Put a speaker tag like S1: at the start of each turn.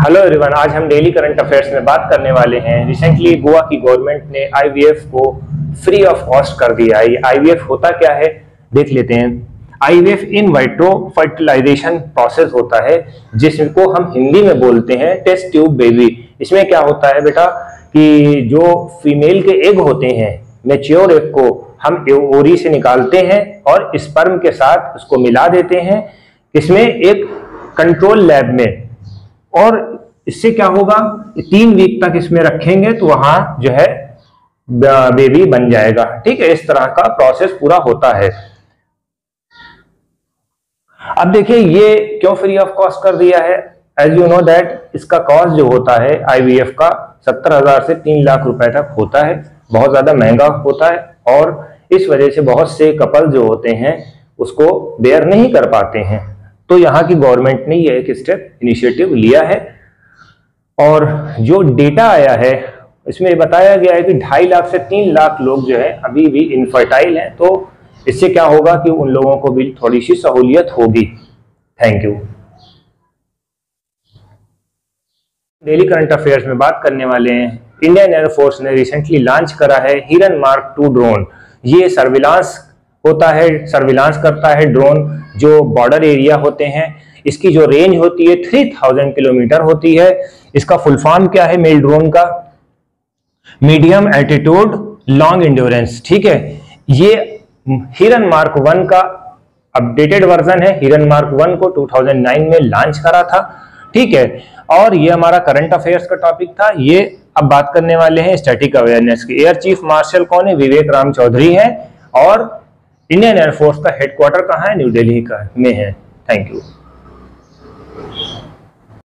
S1: Hello everyone आज हम daily current affairs में बात करने वाले हैं। रिसेंटली गोवा की गवर्नमेंट ने आईवीएफ को फ्री ऑफ़ कॉस्ट कर दिया है। आईवीएफ होता क्या है? देख लेते हैं। IVF in vitro fertilisation process होता है, जिसको हम हिंदी में बोलते हैं टेस्ट ट्यूब बेबी इसमें क्या होता है बेटा? कि जो फीमेल के एग होते हैं मेच्योर एग को हम ओरी से निकालते हैं और स्पर्म के साथ उसको मिला देते हैं। इसमें एक कंट्रोल लैब में। और इससे क्या होगा तीन वीक तक इसमें रखेंगे तो वहाँ जो है बेबी बन जाएगा। ठीक है, इस तरह का प्रोसेस पूरा होता है। अब देखिए, ये क्यों फ्री ऑफ़ कॉस्ट कर दिया है? एज यू नो दैट इसका कॉस्ट जो होता है आईवीएफ का, सत्तर हज़ार से तीन लाख रुपए तक होता है। बहुत ज़्यादा महँगा होता है और इस वजह से बहुत से कपल जो होते हैं, उसको बेयर नहीं कर पाते हैं। तो यहाँ की गवर्नमेंट ने यह एक स्टेप इनिशिएटिव लिया है। और जो डेटा आया है, इसमें बताया गया है कि ढाई लाख से तीन लाख लोग जो है अभी भी इनफर्टाइल हैं। तो इससे क्या होगा कि उन लोगों को भी थोड़ी सी सहूलियत होगी। Thank you daily current affairs में बात करने वाले हैं। इंडियन एयरफोर्स ने रिसेंटली लॉन्च करा है हिरन मार्क टू ड्रोन ये सर्विलांस होता है सर्विलांस करता है ड्रोन जो बॉर्डर एरिया होते हैं, इसकी जो रेंज होती है थ्री थाउज़ेंड किलोमीटर होती है। इसका फुल फॉर्म क्या है? मेल ड्रोन का। मीडियम एल्टीट्यूड लॉन्ग इंड्योरेंस ठीक है? ये हिरन मार्क वन का अपडेटेड वर्जन है। हिरन मार्क वन को 2009 में लॉन्च करा था, ठीक है? और ये हमारा करंट अफेयर्स का टॉपिक था। ये अब बात करने वाले हैं स्टैटिक अवेयरनेस की। एयर चीफ मार्शल कौन है? विवेक राम चौधरी है। और इंडियन एयरफोर्स का हेडक्वार्टर कहाँ है? न्यू दिल्ली का में है। Thank you